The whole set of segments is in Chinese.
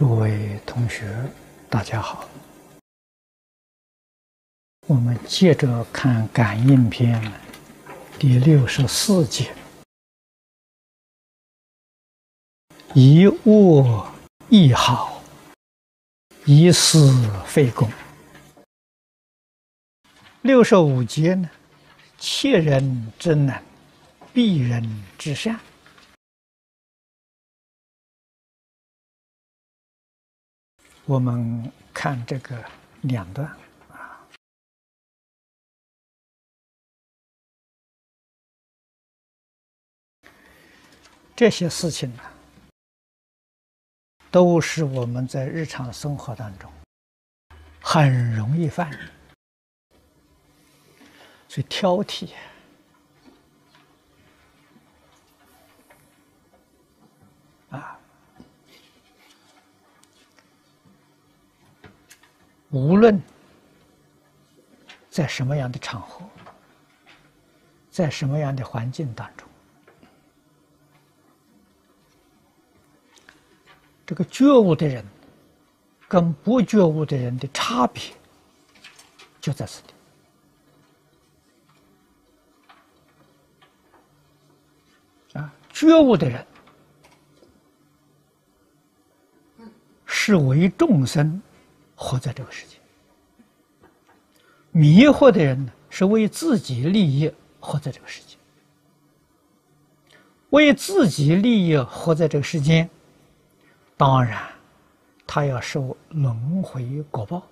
诸位同学，大家好。我们接着看《感应篇》第六十四节：“一物一好，一事废功。”六十五节呢？切人之能，避人之善。我们看这个两段。啊，这些事情呢，都是我们在日常生活当中很容易犯，所以挑剔。无论在什么样的场合，在什么样的环境当中，这个觉悟的人跟不觉悟的人的差别就在此地。啊，觉悟的人是为众生。活在这个世界，迷惑的人呢，是为自己利益活在这个世界，为自己利益活在这个世间，当然，他要受轮回果报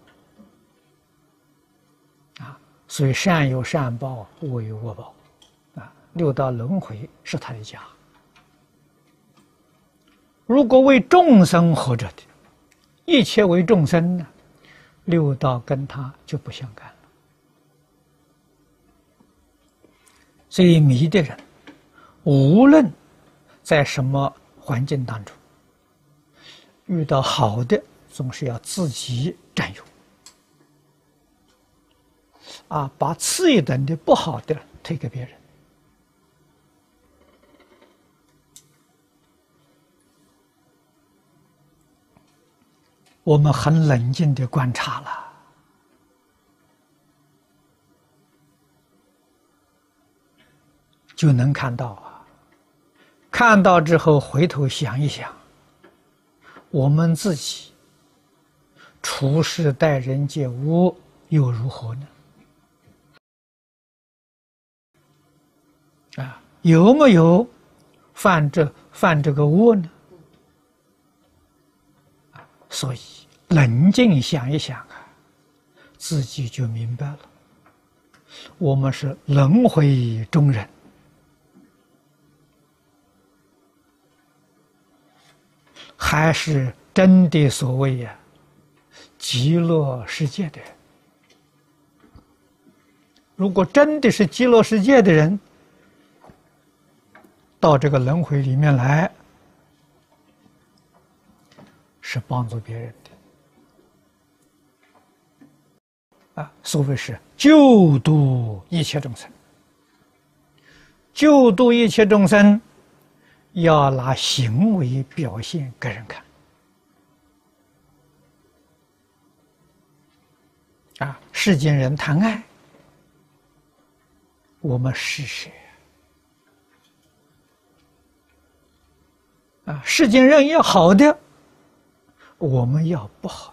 啊。所以善有善报，恶有恶报啊。六道轮回是他的家。如果为众生活着的，一切为众生呢？六道跟他就不相干了，所以迷的人，无论在什么环境当中，遇到好的，总是要自己占有，啊，把次一等的不好的推给别人。我们很冷静的观察了，就能看到啊，看到之后回头想一想，我们自己处事待人接物又如何呢？啊，有没有犯这犯这个恶呢？所以。冷静想一想啊，自己就明白了。我们是轮回中人，还是真的所谓呀极乐世界的人？如果真的是极乐世界的人，到这个轮回里面来，是帮助别人的。啊，所谓是救度一切众生，救度一切众生，要拿行为表现给人看。啊，世间人谈爱，我们是谁？啊，世间人要好的，我们要不好。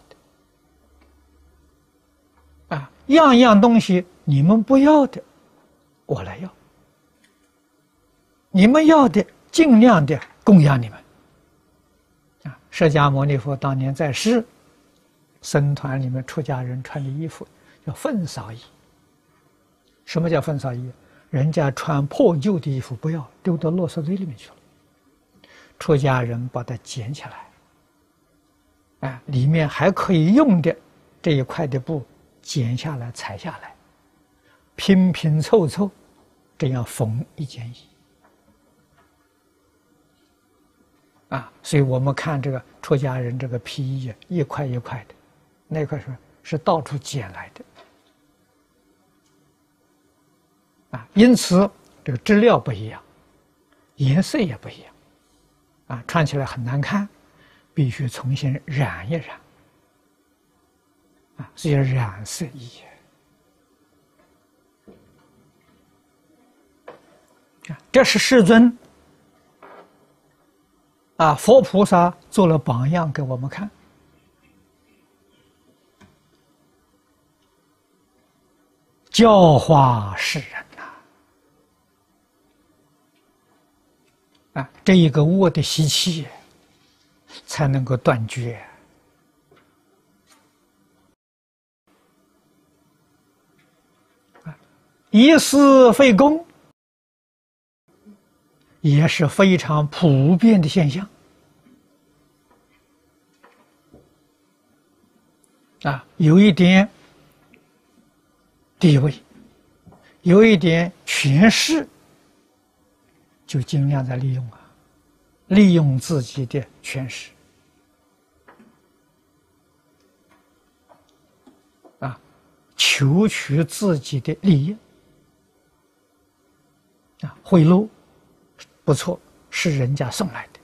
样样东西你们不要的，我来要；你们要的，尽量的供养你们。啊，释迦牟尼佛当年在世，僧团里面出家人穿的衣服叫粪扫衣。什么叫粪扫衣？人家穿破旧的衣服不要，丢到垃圾堆里面去了。出家人把它捡起来，啊，里面还可以用的这一块的布。剪下来，裁下来，拼拼凑凑，这样缝一件衣。啊，所以我们看这个出家人这个皮衣，一块一块的，那块是是到处捡来的。啊，因此这个质料不一样，颜色也不一样，啊，穿起来很难看，必须重新染一染，啊，是叫染色衣。这是世尊啊，佛菩萨做了榜样给我们看，教化世人呐！啊，这一个恶的习气才能够断绝以私废公。也是非常普遍的现象啊，有一点地位，有一点权势，就尽量在利用啊，利用自己的权势啊，求取自己的利益啊，贿赂。不错，是人家送来的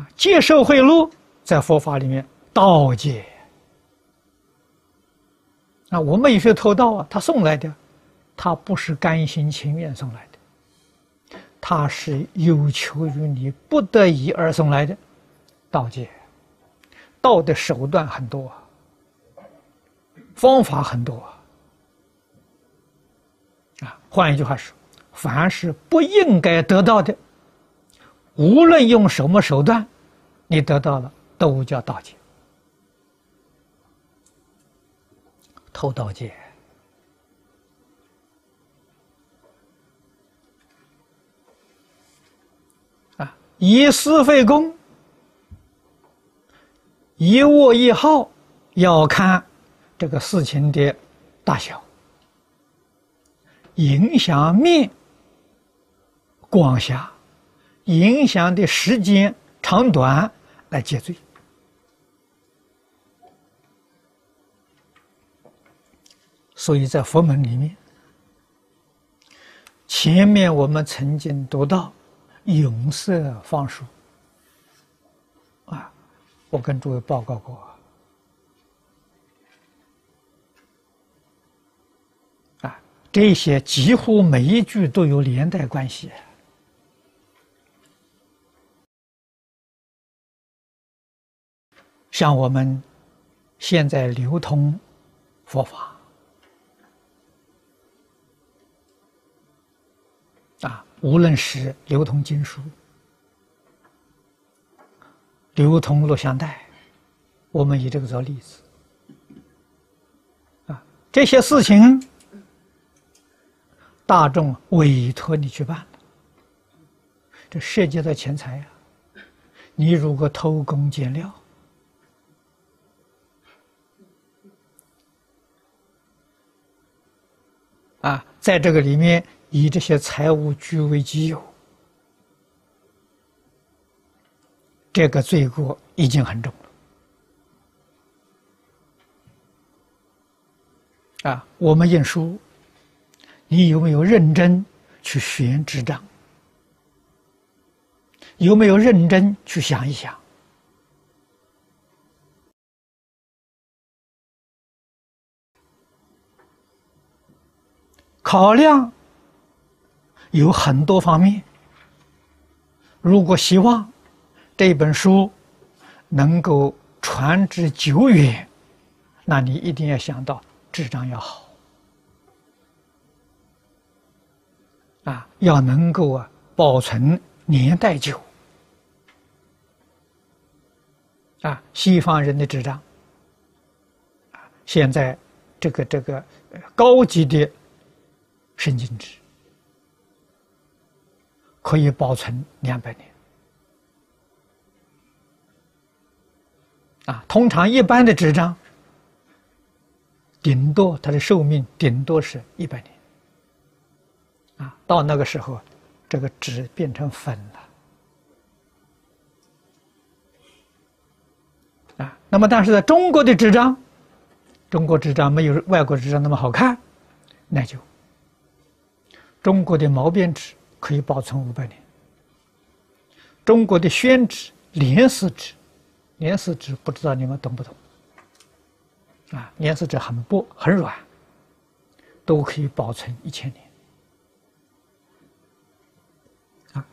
啊！接受贿赂，在佛法里面盗戒啊！我们有些偷盗啊，他送来的，他不是甘心情愿送来的，他是有求于你不得已而送来的盗戒，盗的手段很多，方法很多。换一句话说，凡是不应该得到的，无论用什么手段，你得到了，都叫盗窃、偷盗戒。啊，以私费公，一握一号，要看这个事情的大小。影响面广狭，影响的时间长短来解罪。所以在佛门里面，前面我们曾经读到永色方书啊，我跟诸位报告过。这些几乎每一句都有连带关系，像我们现在流通佛法啊，无论是流通经书、流通录像带，我们以这个做例子啊，这些事情。大众委托你去办了，这涉及到钱财呀。你如果偷工减料，啊，在这个里面以这些财物据为己有，这个罪过已经很重了。啊，我们印书。你有没有认真去选纸张？有没有认真去想一想？考量有很多方面。如果希望这本书能够传之久远，那你一定要想到纸张要好。啊，要能够啊保存年代久，啊，西方人的纸张，啊，现在这个这个高级的神经纸。可以保存两百年，啊，通常一般的纸张，顶多它的寿命顶多是一百年。啊，到那个时候，这个纸变成粉了。啊，那么但是在中国的纸张，中国纸张没有外国纸张那么好看，那就中国的毛边纸可以保存五百年。中国的宣纸、连丝纸，连丝纸不知道你们懂不懂？啊，连丝纸很薄很软，都可以保存一千年。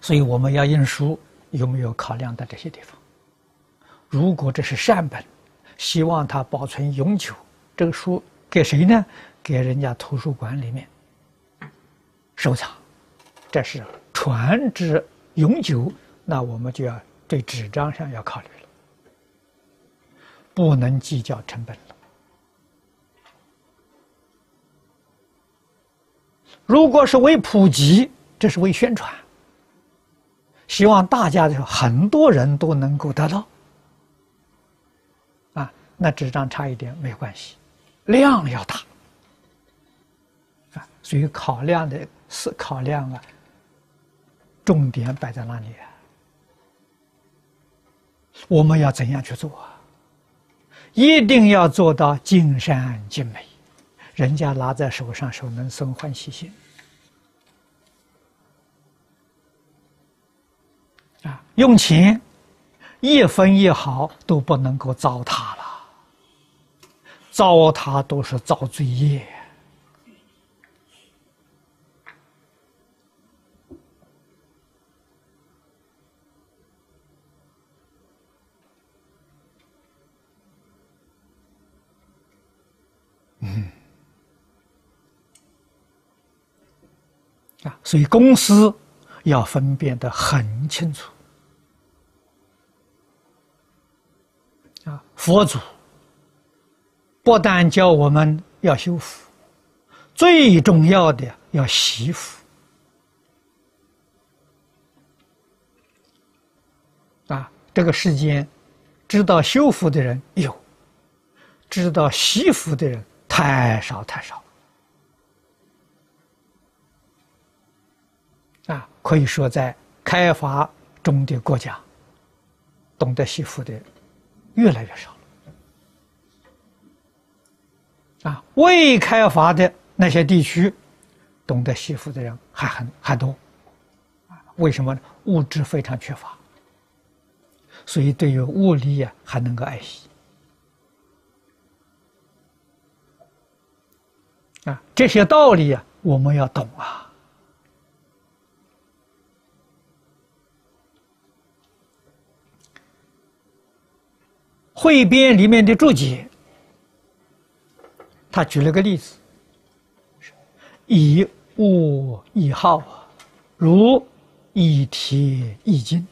所以我们要印书，有没有考量到这些地方？如果这是善本，希望它保存永久，这个书给谁呢？给人家图书馆里面收藏，这是传之永久。那我们就要对纸张上要考虑了，不能计较成本了。如果是为普及，这是为宣传，希望大家的很多人都能够得到。啊，那纸张差一点没关系，量要大。啊，所以考量的是考量啊，重点摆在哪里啊？我们要怎样去做啊？一定要做到尽善尽美，人家拿在手上手能生欢喜心。啊，用钱一分一毫都不能够糟蹋了，糟蹋都是造罪业。嗯，啊，所以公司要分辨得很清楚。啊，佛祖不但教我们要修福，最重要的要惜福。啊，这个世间知道修福的人有，知道惜福的人。太少太少，啊，可以说在开发中的国家，懂得惜福的越来越少了。啊，未开发的那些地区，懂得惜福的人还很还多。啊，为什么呢？物质非常缺乏，所以对于物力呀，还能够爱惜。啊，这些道理呀，我们要懂啊。汇编里面的注解，他举了个例子：以物易耗，如以铁易金，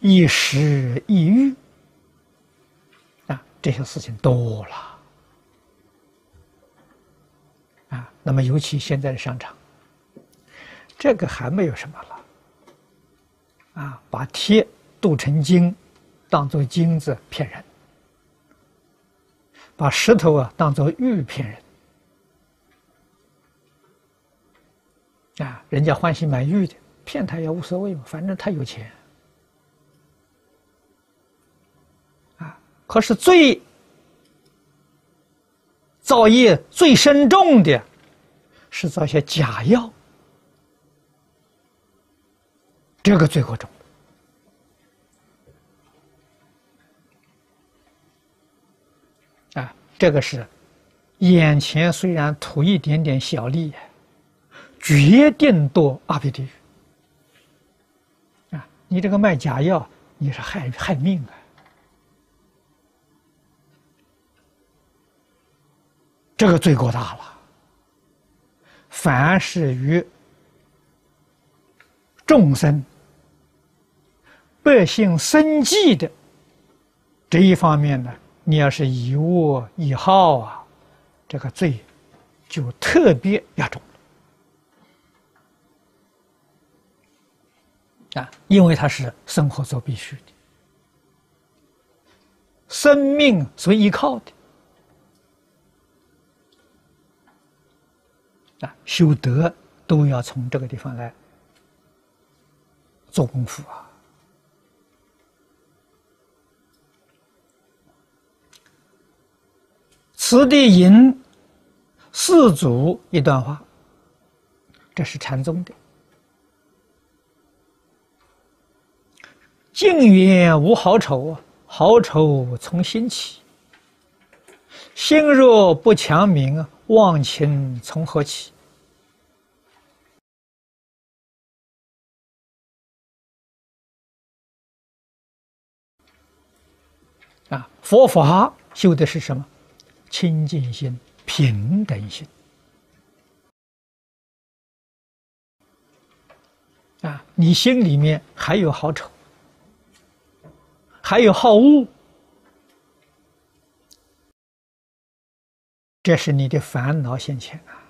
以石易玉啊，这些事情多了。啊，那么尤其现在的商场，这个还没有什么了。啊，把铁镀成金，当做金子骗人；把石头啊当做玉骗人。啊，人家欢喜买玉的，骗他也无所谓嘛，反正他有钱。啊，可是最。造业最深重的，是造些假药，这个罪过重。啊，这个是眼前虽然图一点点小利，决定堕阿鼻地狱。啊，你这个卖假药，你是害害命啊！这个罪过大了。凡是与众生、百姓生计的这一方面呢，你要是以物以好啊，这个罪就特别要重啊，因为它是生活所必须的，生命所依靠的。啊，修德都要从这个地方来做功夫啊。此地引四祖一段话，这是禅宗的。静云无好丑，好丑从心起。心若不强明，忘情从何起？啊，佛法修的是什么？清净心、平等心。啊，你心里面还有好丑，还有好恶。这是你的烦恼现前啊！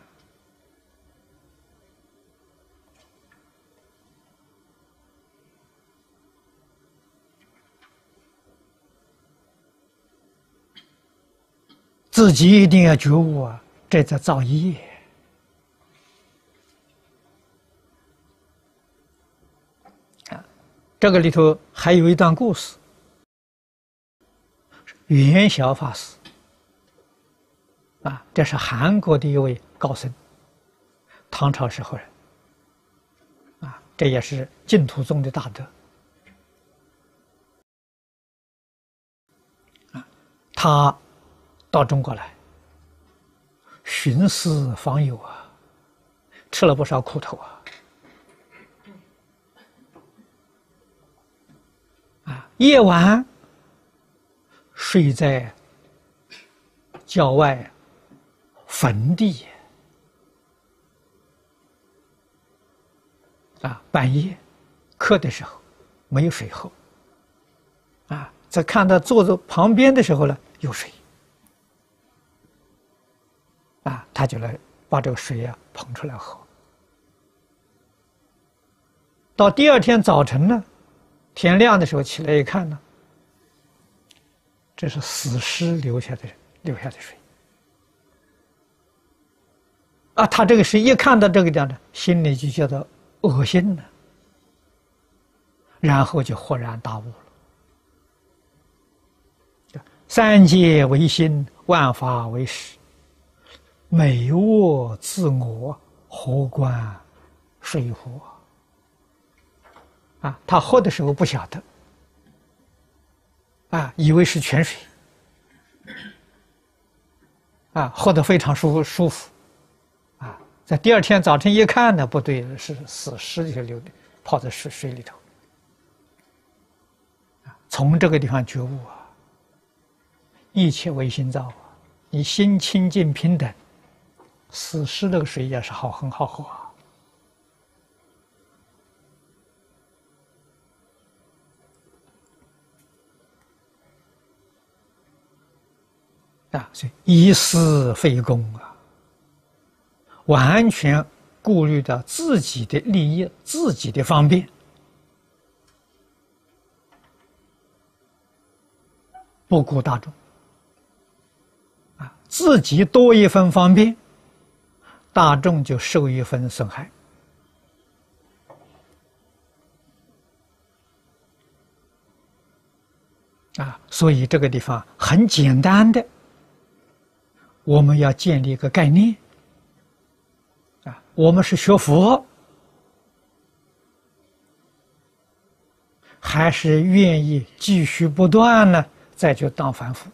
自己一定要觉悟啊！这在造业啊！这个里头还有一段故事，元晓法师。啊，这是韩国的一位高僧，唐朝时候人。啊，这也是净土宗的大德。啊，他到中国来，寻思访友啊，吃了不少苦头啊。啊，夜晚睡在郊外。坟地啊，半夜渴的时候没有水喝，啊，在看到坐在旁边的时候呢，有水，啊，他就来把这个水啊捧出来喝。到第二天早晨呢，天亮的时候起来一看呢，这是死尸留下的留下的水。啊，他这个是一看到这个样的，心里就觉得恶心了，然后就豁然大悟了。三界为心，万法为识，美恶自我，何关水乎？啊，他喝的时候不晓得，啊，以为是泉水，啊，喝的非常舒服舒服啊。在第二天早晨一看呢，不对，是死尸就流，泡在水水里头。从这个地方觉悟啊，一切唯心造啊，你心清净平等，死尸那个水也是好很好喝啊。啊，所以以私非公啊。完全顾虑到自己的利益、自己的方便，不顾大众。啊，自己多一分方便，大众就受一分损害。啊，所以这个地方很简单的，我们要建立一个概念啊。我们是学佛，还是愿意继续不断呢？再去当凡夫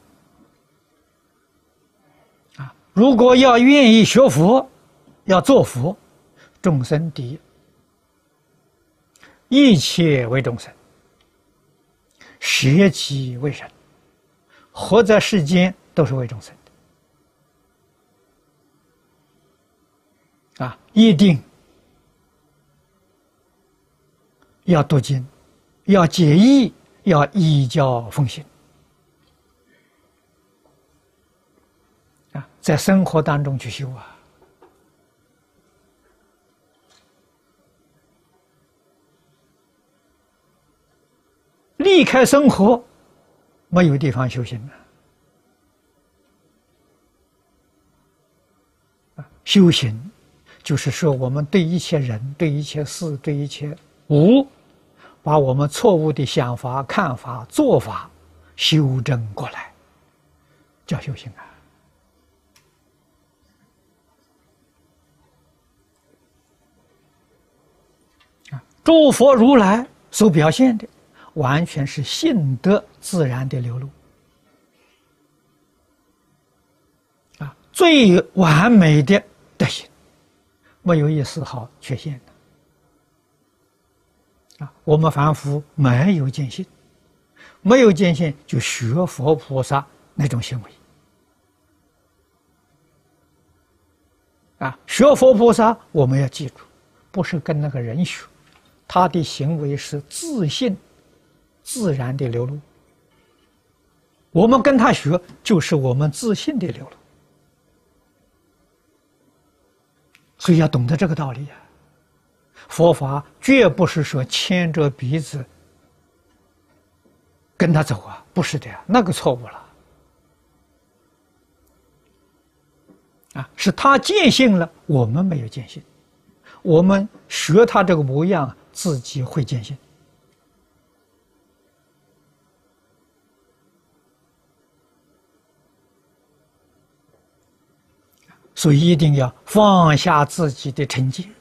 啊！如果要愿意学佛，要做佛，众生第一，一切为众生，舍己为人，活在世间都是为众生。啊，一定要读经，要解义，要依教奉行。啊，在生活当中去修啊，离开生活，没有地方修行了。修行。就是说，我们对一切人、对一切事、对一切物，把我们错误的想法、看法、做法修正过来，叫修行啊！啊，诸佛如来所表现的完全是性德自然的流露啊，最完美的德行，没有一丝毫缺陷的啊。我们凡夫没有见性，没有见性就学佛菩萨那种行为啊。学佛菩萨，我们要记住，不是跟那个人学，他的行为是自信。自然的流露，我们跟他学，就是我们自信的流露。所以要懂得这个道理啊。佛法绝不是说牵着鼻子跟他走啊，不是的呀，那个错误了。啊，是他见性了，我们没有见性，我们学他这个模样，自己会见性。所以一定要放下自己的成见，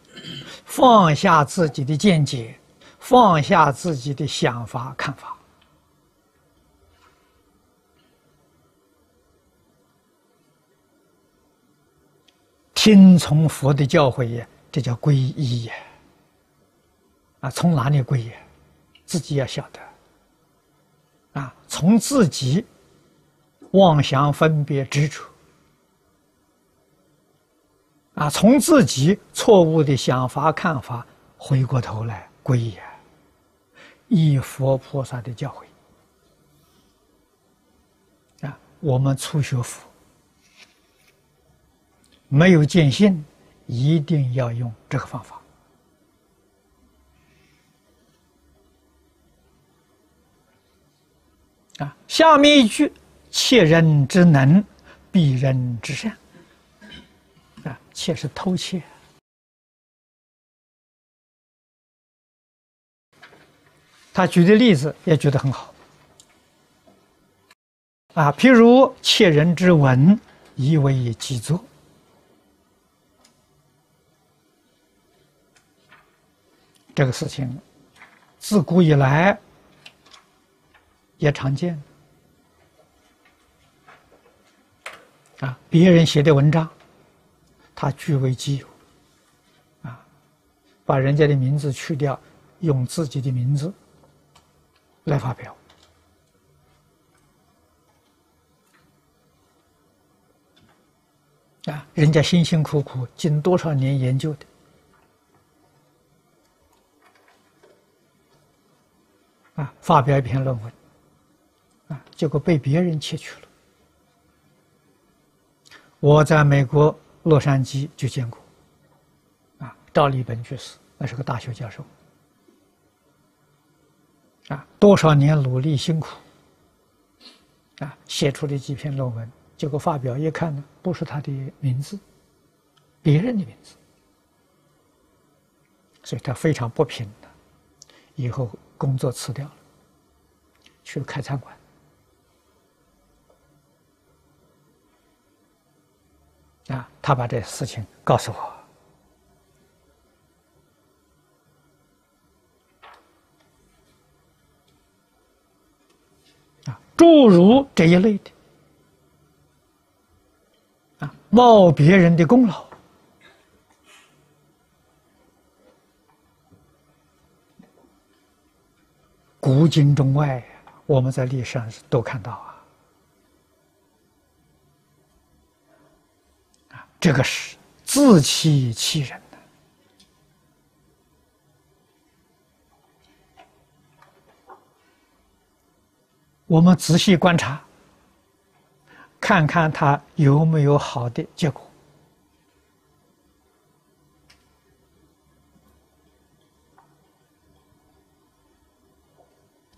放下自己的见解，放下自己的想法看法，听从佛的教诲呀，这叫皈依呀。啊，从哪里皈依？自己要晓得。啊，从自己妄想分别执着。啊，从自己错误的想法看法回过头来皈依，依佛菩萨的教诲。啊，我们初学佛，没有见性，一定要用这个方法。啊，下面一句：切人之能，避人之善。窃是偷窃，他举的例子也举得很好啊，譬如窃人之文，以为己作，这个事情自古以来也常见啊，别人写的文章。他据为己有，啊，把人家的名字去掉，用自己的名字来发表，啊，人家辛辛苦苦经多少年研究的，啊，发表一篇论文，啊，结果被别人窃取了。我在美国。洛杉矶就见过，啊，赵立本去世，那是个大学教授，啊，多少年努力辛苦，啊，写出了几篇论文，结果发表一看呢，不是他的名字，别人的名字，所以他非常不平的，以后工作辞掉了，去了开餐馆。啊，他把这事情告诉我。啊，诸如这一类的，啊，冒别人的功劳，古今中外，我们在历史上都看到啊。这个是自欺欺人的。我们仔细观察，看看他有没有好的结果。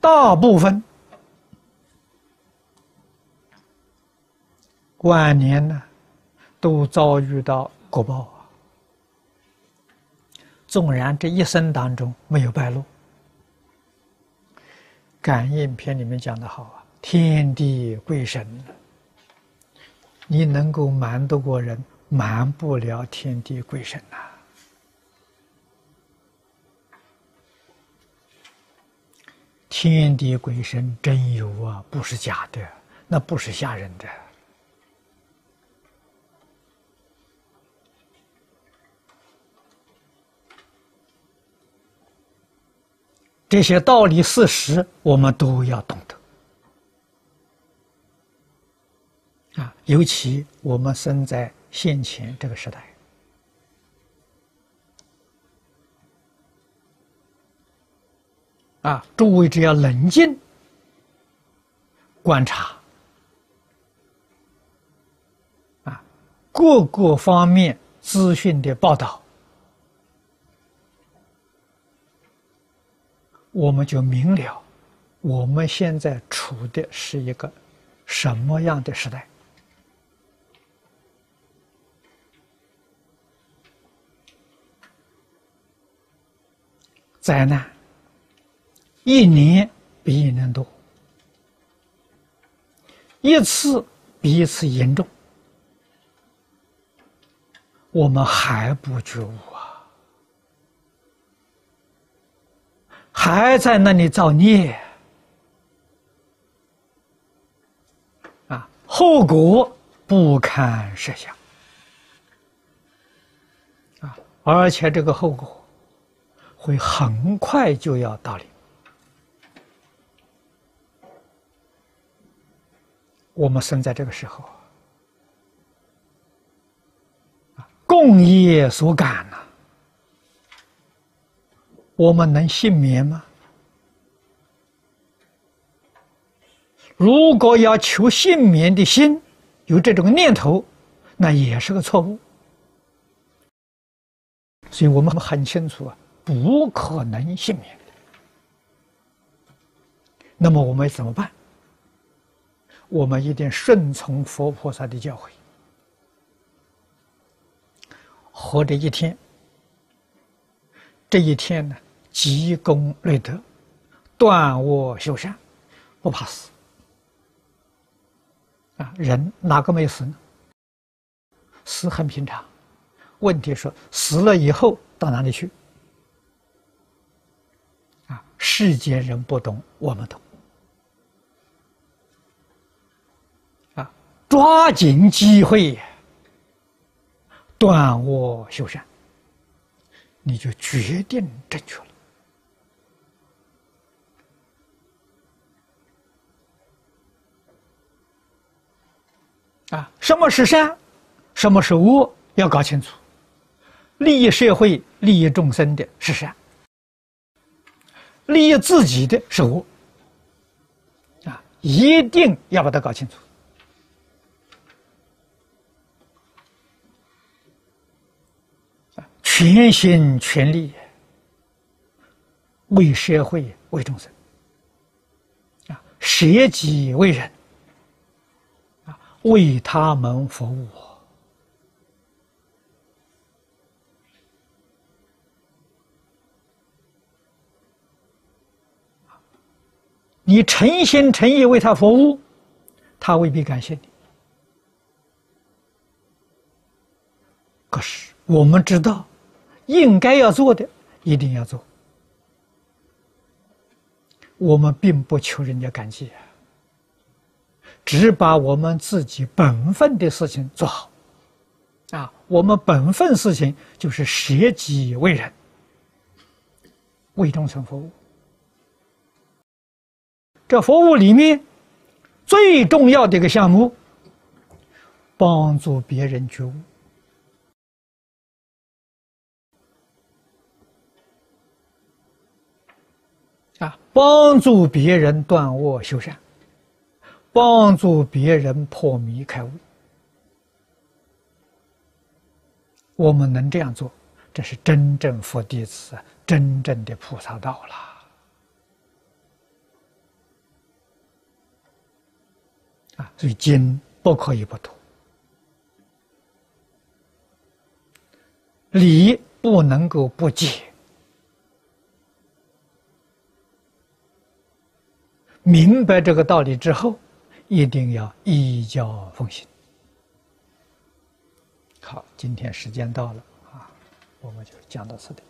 大部分晚年呢。都遭遇到果报啊！纵然这一生当中没有败露，《感应篇》里面讲的好啊，天地鬼神，你能够瞒得过人，瞒不了天地鬼神呐。天地鬼神真有啊，不是假的，那不是吓人的。这些道理事实，我们都要懂得。啊，尤其我们生在现前这个时代，啊，诸位只要冷静观察，啊，各个方面资讯的报道。我们就明了，我们现在处的是一个什么样的时代？灾难一年比一年多，一次比一次严重，我们还不觉悟啊。还在那里造孽啊！后果不堪设想啊！而且这个后果会很快就要到临。我们生在这个时候，共业所感呐。我们能幸免吗？如果要求幸免的心有这种念头，那也是个错误。所以我们很清楚啊，不可能幸免。那么我们怎么办？我们一定顺从佛菩萨的教诲，活着一天，这一天呢？积功累德，断恶修善，不怕死。啊，人哪个没死呢？死很平常。问题说死了以后到哪里去？啊，世间人不懂，我们懂。啊，抓紧机会，断恶修善，你就决定正确了。啊，什么是善，什么是恶，要搞清楚。利益社会、利益众生的是善，利益自己的是恶。啊，一定要把它搞清楚。全心全力为社会、为众生，啊，舍己为人。为他们服务，你诚心诚意为他服务，他未必感谢你。可是我们知道，应该要做的一定要做，我们并不求人家感激。只把我们自己本分的事情做好，啊，我们本分事情就是舍己为人，为众生服务。这服务里面最重要的一个项目，帮助别人觉悟，啊，帮助别人断恶修善。帮助别人破迷开悟，我们能这样做，这是真正佛弟子、真正的菩萨道了。啊，所以经不可以不读，理不能够不解，明白这个道理之后。一定要依教奉行。好，今天时间到了啊，我们就讲到此地。